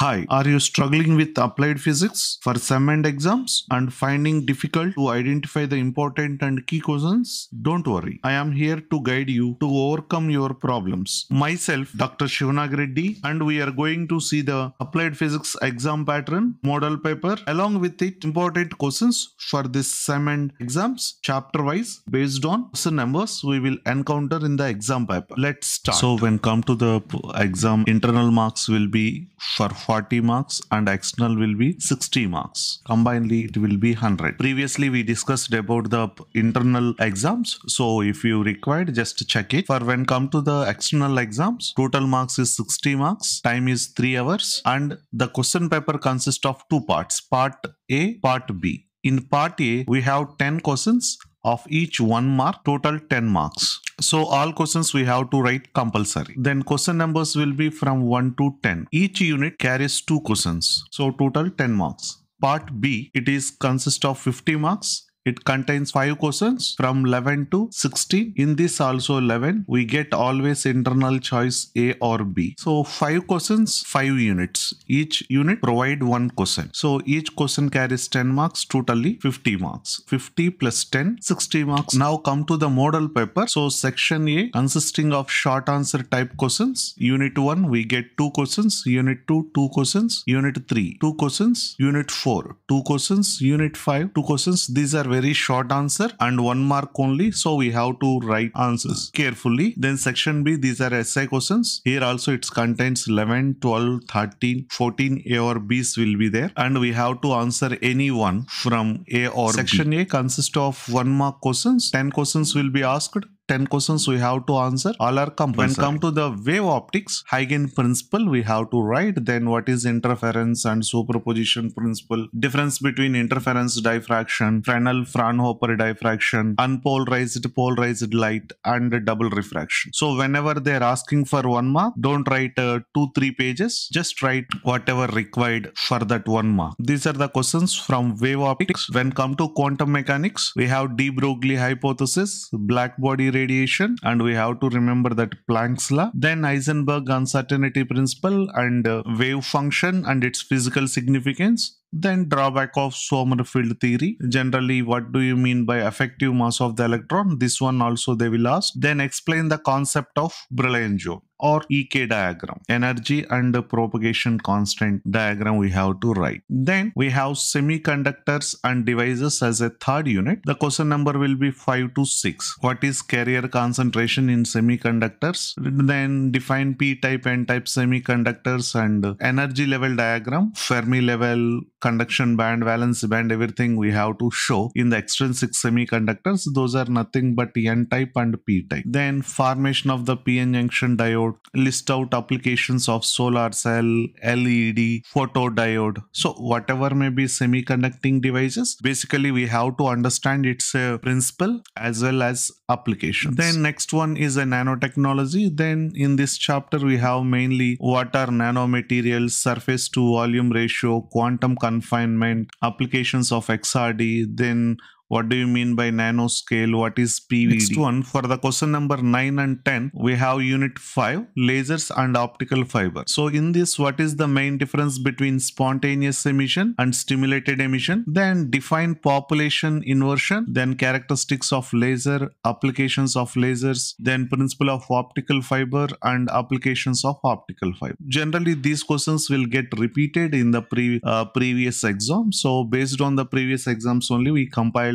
Hi, are you struggling with applied physics for SEM and exams and finding difficult to identify the important and key questions? Don't worry, I am here to guide you to overcome your problems. Myself, Dr. Shivnag Reddy, and we are going to see the applied physics exam pattern, model paper, along with it important questions for this SEM and exams, chapter wise, based on question numbers we will encounter in the exam paper. Let's start. So when come to the exam, internal marks will be for 40 marks and external will be 60 marks. Combinedly, it will be 100. Previously, we discussed about the internal exams. So if you required, just check it. For when come to the external exams, total marks is 60 marks. Time is 3 hours. And the question paper consists of two parts, part A, part B. In part A, we have 10 questions of each one mark, total 10 marks. So all questions we have to write compulsory. Then question numbers will be from 1 to 10. Each unit carries two questions. So total 10 marks. Part B, it is consist of 50 marks. It contains five questions from 11 to 16. In this also 11, we get always internal choice A or B. So five questions, five units. Each unit provide one question. So each question carries 10 marks, totally 50 marks. 50 plus 10, 60 marks. Now come to the model paper. So section A consisting of short answer type questions. Unit 1, we get two questions. Unit 2, two questions. Unit 3, two questions. Unit 4, two questions. Unit 5, two questions. These are very short answer and one mark only. So we have to write answers carefully. Then section B, these are essay questions. Here also it contains 11, 12, 13, 14 A or B's will be there. And we have to answer any one from A or section A consists of one mark questions. 10 questions will be asked. 10 questions we have to answer all are compulsory. When come to the wave optics, Huygens principle we have to write. Then what is interference and superposition principle? Difference between interference diffraction, Fresnel Fraunhofer diffraction, unpolarized polarized light and double refraction. So whenever they are asking for one mark, don't write uh, two three pages. Just write whatever required for that one mark. These are the questions from wave optics. When come to quantum mechanics, we have de Broglie hypothesis, black body radiation and we have to remember that Planck's law then Heisenberg uncertainty principle and uh, wave function and its physical significance then drawback of Sommerfeld theory. Generally, what do you mean by effective mass of the electron? This one also they will ask. Then explain the concept of Brillouin zone or EK diagram. Energy and propagation constant diagram we have to write. Then we have semiconductors and devices as a third unit. The question number will be 5 to 6. What is carrier concentration in semiconductors? Then define p-type, n-type semiconductors and energy level diagram, Fermi level, conduction band, valence band, everything we have to show in the extrinsic semiconductors. Those are nothing but n-type and p-type. Then formation of the p-n junction diode, list out applications of solar cell, LED, photodiode. So whatever may be semiconducting devices, basically we have to understand its uh, principle as well as applications. Then next one is a nanotechnology. Then in this chapter we have mainly what are nanomaterials, surface to volume ratio, quantum confinement, applications of XRD, then what do you mean by nanoscale? What is PVD? Next one for the question number 9 and 10, we have unit 5 lasers and optical fiber. So, in this, what is the main difference between spontaneous emission and stimulated emission? Then define population inversion, then characteristics of laser, applications of lasers, then principle of optical fiber and applications of optical fiber. Generally, these questions will get repeated in the pre, uh, previous exam. So, based on the previous exams only, we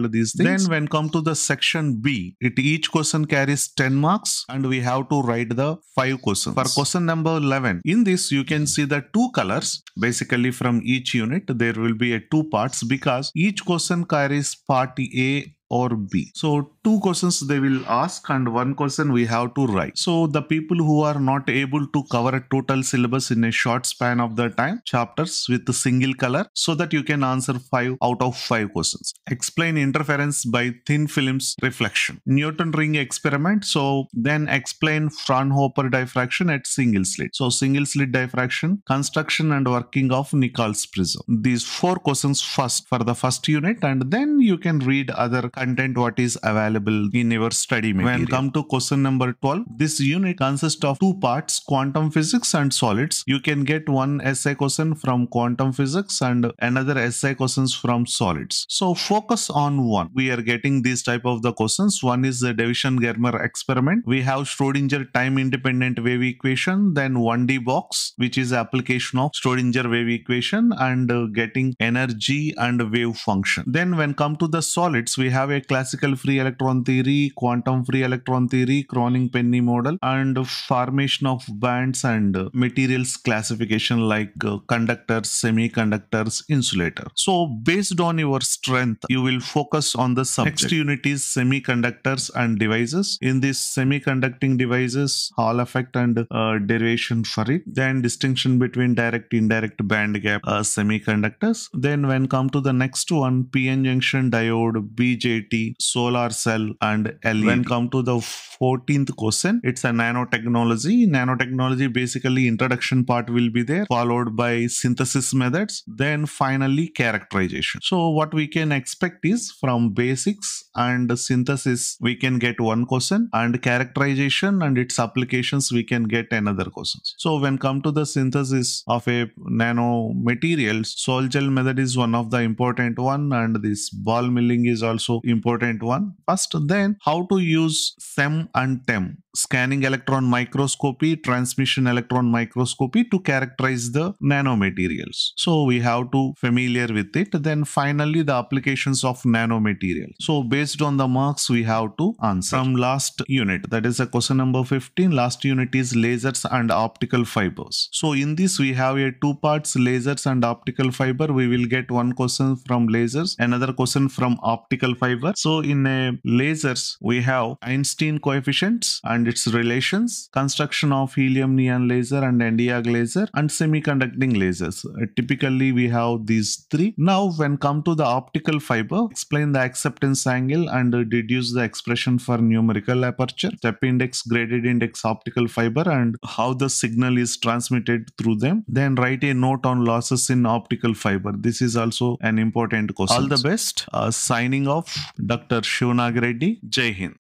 these things. Then when come to the section B, it each question carries 10 marks and we have to write the five questions. For question number 11, in this you can see the two colors basically from each unit. There will be a two parts because each question carries part A or B. So two questions they will ask and one question we have to write. So the people who are not able to cover a total syllabus in a short span of the time, chapters with a single color so that you can answer five out of five questions. Explain interference by thin films reflection. Newton ring experiment. So then explain Fraunhofer diffraction at single slit. So single slit diffraction, construction and working of Nicol's prism. These four questions first for the first unit and then you can read other content what is available available in your study material. When come to question number 12, this unit consists of two parts, quantum physics and solids. You can get one essay question from quantum physics and another essay questions from solids. So focus on one. We are getting these type of the questions. One is the Davison-Germer experiment. We have Schrodinger time independent wave equation, then 1D box, which is application of Schrodinger wave equation and uh, getting energy and wave function. Then when come to the solids, we have a classical free electron theory, quantum free electron theory, Kronig-Penney model, and formation of bands and materials classification like uh, conductors, semiconductors, insulator. So based on your strength, you will focus on the subject. Next unit is semiconductors and devices. In this semiconducting devices, Hall effect and uh, derivation for it. Then distinction between direct, indirect band gap uh, semiconductors. Then when come to the next one, PN junction diode, BJT, solar cell and LED. When come to the 14th question, it's a nanotechnology. Nanotechnology basically introduction part will be there followed by synthesis methods then finally characterization. So what we can expect is from basics and synthesis we can get one question and characterization and its applications we can get another question. So when come to the synthesis of a nano materials, sol gel method is one of the important one and this ball milling is also important one. First then how to use SEM and TEM scanning electron microscopy, transmission electron microscopy to characterize the nanomaterials. So we have to familiar with it. Then finally the applications of nanomaterial. So based on the marks we have to answer from last unit. That is a question number 15. Last unit is lasers and optical fibers. So in this we have a two parts lasers and optical fiber. We will get one question from lasers, another question from optical fiber. So in a lasers we have Einstein coefficients and and its relations, construction of helium neon laser and Nd:YAG laser, and semiconducting lasers. Uh, typically, we have these three. Now, when come to the optical fiber, explain the acceptance angle and uh, deduce the expression for numerical aperture, step index, graded index optical fiber, and how the signal is transmitted through them. Then write a note on losses in optical fiber. This is also an important question. All the best. Uh, signing off, Dr. Shivnag Reddy. Jai Hind.